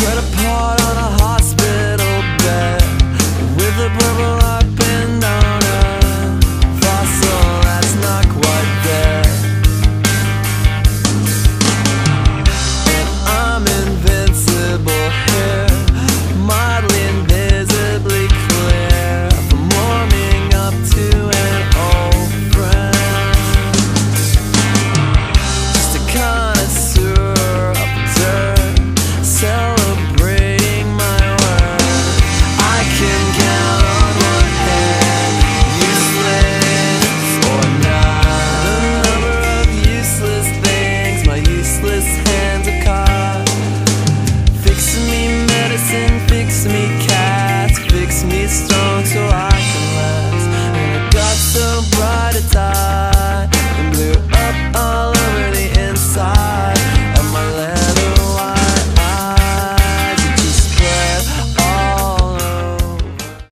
spread apart. and fix me.